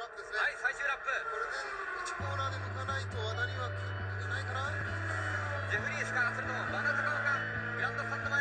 ラップですねはい最終ラップ。これで1コーナーで抜かないと和田には効いてないかな？ジェフリースかそれとも和田高岡グランドスタンド前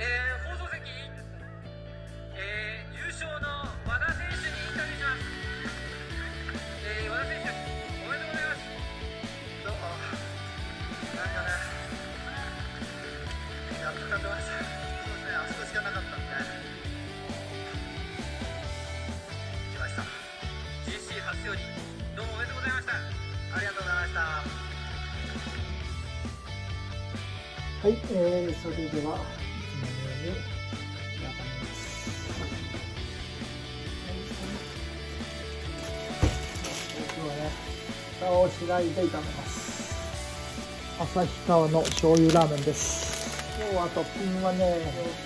えー、放送席、えー、優勝の和田選手にインタビューします。えー、和田選手、おめでとうございます。どうも。なんかねやっと勝てました。そうですねあそこしかなかったんで。来ました。GC 初勝利、どうもおめでとうございました。ありがとうございました。はい、えー、それでは、蓋を開いて炒めます。旭川の醤油ラーメンです。今日はトッピングはね、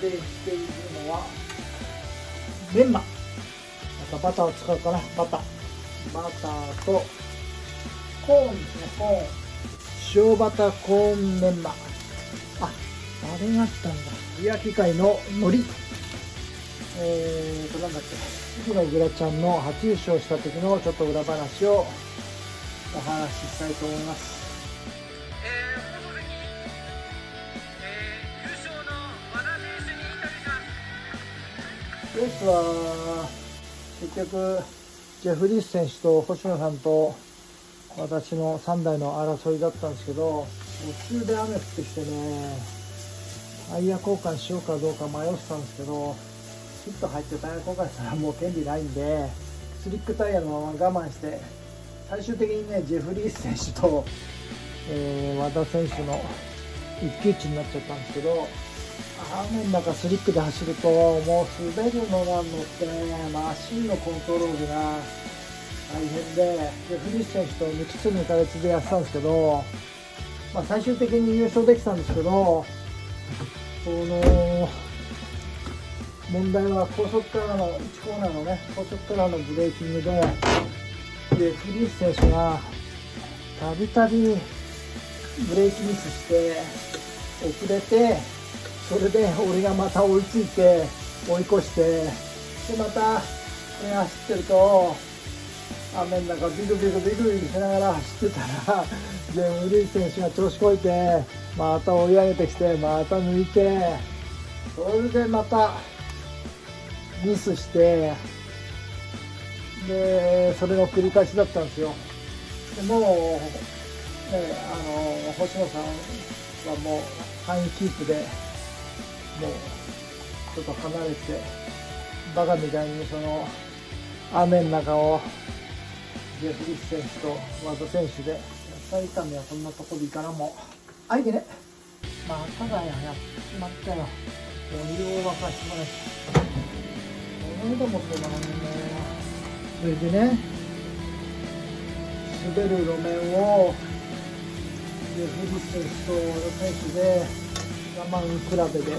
予定しているのは、メンマ。またバターを使うかな、バター。バターと、コーンですね、コーン。塩バターコーンメンマ。あ、あれがあったんだ。リア機械の海苔。えーと、なんだっけ。次のグラちゃんの初優勝した時のちょっと裏話をお話ししたいと思います。レースは、結局、ジェフリース選手と星野さんと私の3台の争いだったんですけど、途中で雨降ってきてね、タイヤ交換しようかどうか迷ってたんですけど、ヒット入ってタイヤ交換したらもう権利ないんで、スリックタイヤのまま我慢して、最終的にね、ジェフリース選手と、えー和田選手の一騎打ちになっちゃったんですけど、雨の中スリックで走るともう滑るのが乗ってねマシンのコントロールが大変ででフリース選手と抜きつ抜かれつでやってたんですけど、まあ、最終的に優勝できたんですけどこの問題は高速からの1コーナーのね高速からのブレーキングででフリス選手がたびたびブレーキミスして遅れてそれで俺がまた追いついて追い越してでまた、走ってると雨の中ビクビクビクビクしながら走ってたらジェーム・ リー選手が調子こいてまた追い上げてきてまた抜いてそれでまたミスしてでそれの繰り返しだったんですよ。でもう、ね、あの星野さんはもう3位キープでもうちょっと離れてバカみたいにその雨の中をジェフリス選手と和田選手で野菜炒めはこんなとこでいからもあいけねまただよやってしまったよ。お湯を沸かしてもらえこの間もそうだもんね。それでね滑る路面をでフリス選手と和田選手で我慢比べで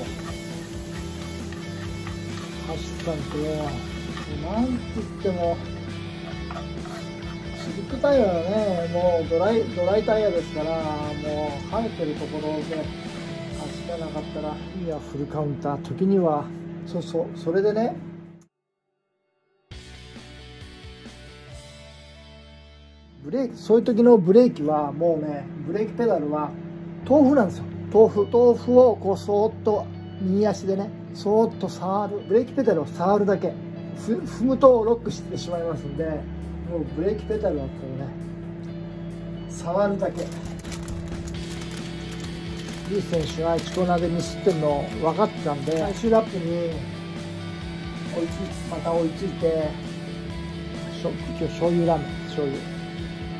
走ったんですけどなんて言ってもスリックタイヤはね。もうドライドライタイヤですからもう生えてるところで走らなかったらいやフルカウンター。時にはそうそうそれでねブレーキそういう時のブレーキはもうねブレーキペダルは豆腐なんですよ。豆腐豆腐をこうそーっと右足でねそーっと触るブレーキペダルを触るだけ。踏むとロックしてしまいますんでもうブレーキペダルはこうね触るだけ。リー選手が1コーナーでミスってるの分かってたんで最終ラップに追いつまた追いついてしょ今日醤油ラーメン醤油。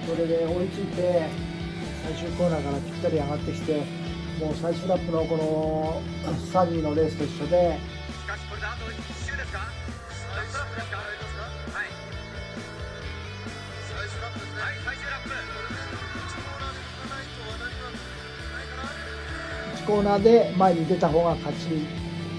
それで追いついて最終コーナーからぴったり上がってきてもう最終ラップのこのサニーのレースと一緒で。しかしこれであと1周ですか？最終ラップですか？はい。最終ラップですね。はい最終ラップ。1コーナーでいかないと渡りはないかな1コーナーで前に出た方が勝ち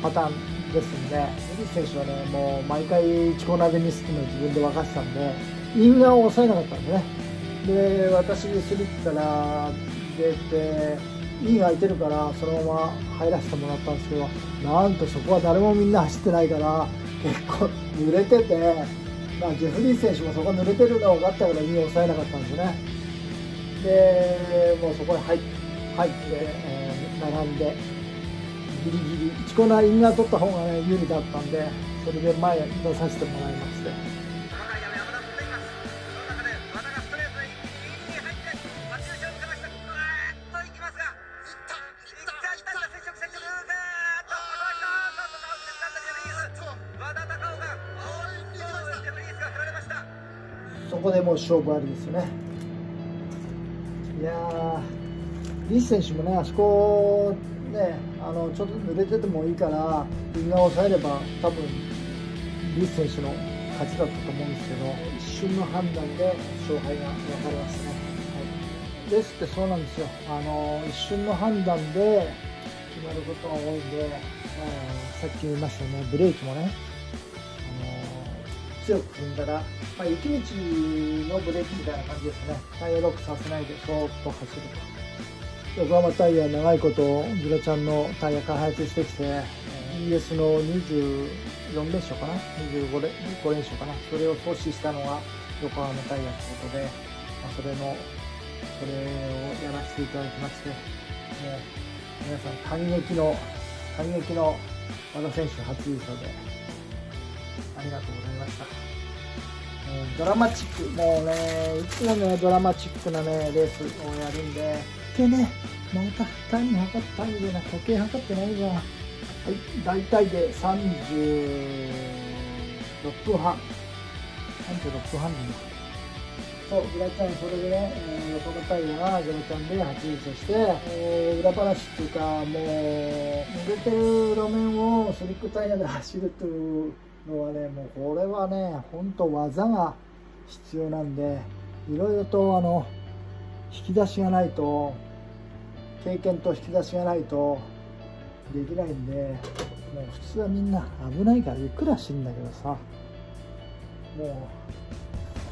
パターンですんでエリス選手はねもう毎回1コーナーでミスっていうのを自分で分かってたんでイン側を抑えなかったんでねで私スリップから出てイン空いてるからそのまま入らせてもらったんですけどなんとそこは誰もみんな走ってないから結構濡れてて、まあ、ジェフリー選手もそこ濡れてるの分かったからインを抑えなかったんですよね。でもうそこに入入って、えー並んでギリギリ1コーナーイン側取った方が、ね、有利だったんでそれで前出させてもらいまして。こでもう勝負ありですよね。いやーリス選手もねあそこねあのちょっと濡れててもいいからイン側を抑えれば多分リス選手の勝ちだったと思うんですけど一瞬の判断で勝敗が分かりますね、はい、レースってそうなんですよ。あの一瞬の判断で決まることが多いんで、あーさっき言いましたよねブレーキもね。強く踏んだら、まあ、雪道のブレーキみたいな感じですね。タイヤロックさせないでそーっと走ると。横浜タイヤ長いことギラちゃんのタイヤ開発してきてえ ES の24連勝かな？25連5連勝かな。それを阻止したのが横浜タイヤってことで、まあ、それのそれをやらせていただきましてもう皆さん感激の感激の和田選手初優勝で。ありがとうございましたドラマチック、もうね、いつもね、ドラマチックなね、レースをやるんで、でね、またタイム測ったタイムでな、時計測ってないじゃん。はい、大体で36分半。36分半だな。そう、グラちゃん、それでね、えー横浜タイヤがグラちゃんで初優勝して、えー裏話っていうか、もう、濡れてる路面をスリックタイヤで走るっていうのはね、もうこれはね、本当技が必要なんで、いろいろとあの、引き出しがないと、経験と引き出しがないとできないんで、もう普通はみんな危ないからゆっくり走るんだけどさ、も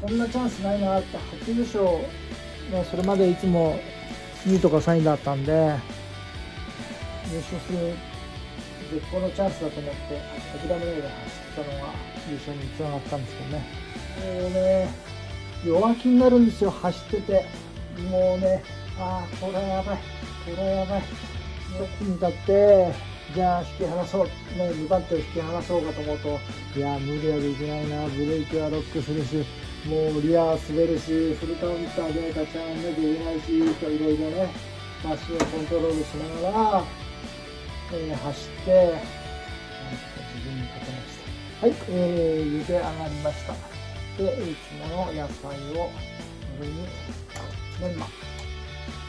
う、こんなチャンスないなって、初優勝、ね、それまでいつも2位とか3位だったんで、優勝する絶好のチャンスだと思って諦めないで走ってたのが優勝につながったんですけどね。もうね弱気になるんですよ走ってて。もうねああこれはやばいこれはやばい。トップに立ってじゃあ引き離そう。ね2番手を引き離そうかと思うといや無理はできないな。ブレーキはロックするしもうリアは滑るしフルカウンターで立ち上がらなきゃいけないしといろいろね足をコントロールしながらえー走って、自分に勝てました。はい、えー、茹で上がりました。で、いつもの野菜を、上に、メンマ。メ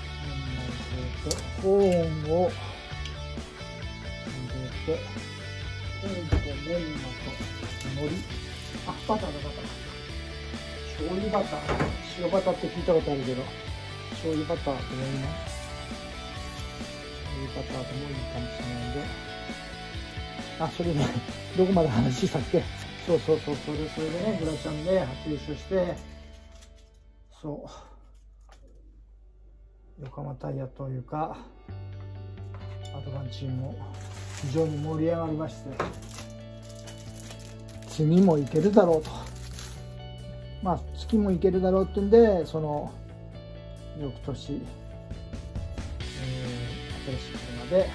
ンマを入れて、コーンを入れて、コーンとメンマと海苔。あ、バターだ、バター。醤油バター。塩バターって聞いたことあるけど、醤油バターと思います。いう方でもいいかもしれないんであそれねどこまで話したっけ？そうそうそうそれそれでねグラちゃんで初優勝してそう横浜タイヤというかアドバンチームも非常に盛り上がりまして次もいけるだろうと。まあ月もいけるだろうってんでその翌年、えー、新しい車で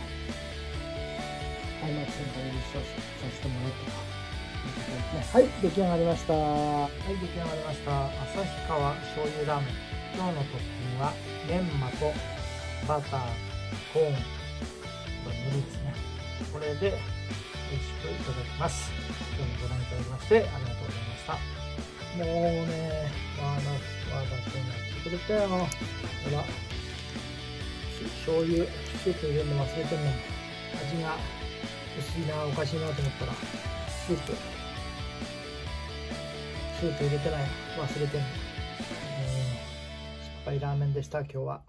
開幕戦から優勝させてもらったと。ね、はい、出来上がりました。はい、出来上がりました。旭川醤油ラーメン。今日のトッピングはメンマとバター、コーン、海苔ですね。これで美味しくいただきます。今日もご覧いただきましてありがとうございました。もうね、わだ、わだくんやってくれたよ。ほら、醤油、スープ入れるの忘れてんねん。味が薄いな、おかしいなと思ったら、スープ、スープ入れてない。忘れてんの。えー、失敗ラーメンでした、今日は。